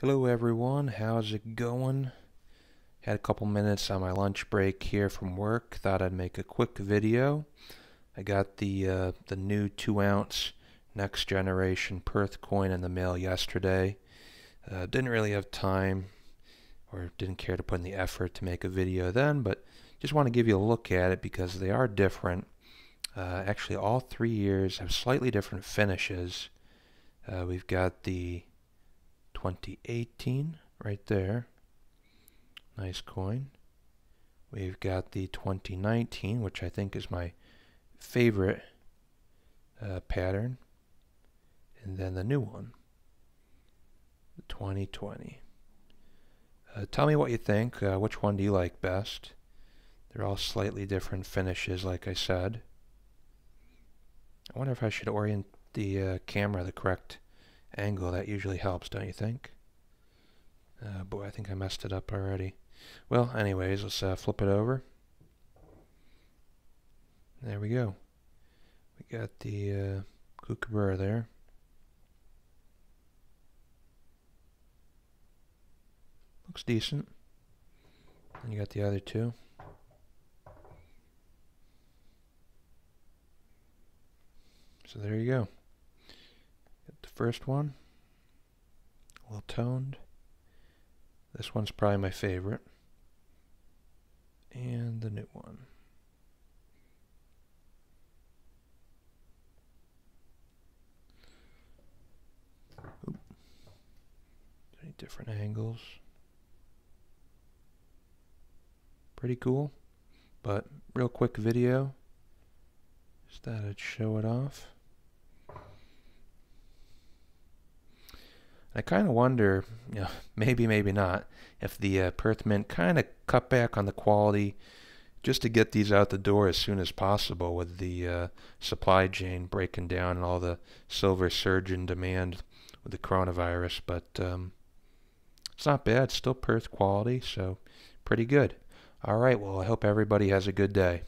Hello everyone, how's it going? Had a couple minutes on my lunch break here from work. Thought I'd make a quick video. I got the uh, the new two ounce next generation Perth coin in the mail yesterday. Uh, didn't really have time or didn't care to put in the effort to make a video then, but just want to give you a look at it because they are different. Uh, actually, all three years have slightly different finishes. Uh, we've got the 2018 right there. Nice coin. We've got the 2019, which I think is my favorite uh, pattern. And then the new one, the 2020. Uh, tell me what you think. Uh, which one do you like best? They're all slightly different finishes, like I said. I wonder if I should orient the uh, camera the correct angle. That usually helps, don't you think? Uh, boy, I think I messed it up already. Well, anyways, let's uh, flip it over. There we go. We got the uh, kookaburra there. Looks decent. And you got the other two. So there you go. First one. Well toned. This one's probably my favorite. And the new one. Any different angles. Pretty cool. But real quick video. Just thought I'd show it off. I kind of wonder, you know, maybe, maybe not, if the uh, Perth Mint kind of cut back on the quality just to get these out the door as soon as possible with the uh, supply chain breaking down and all the silver surge in demand with the coronavirus. But um, it's not bad. still Perth quality, so pretty good. All right, well, I hope everybody has a good day.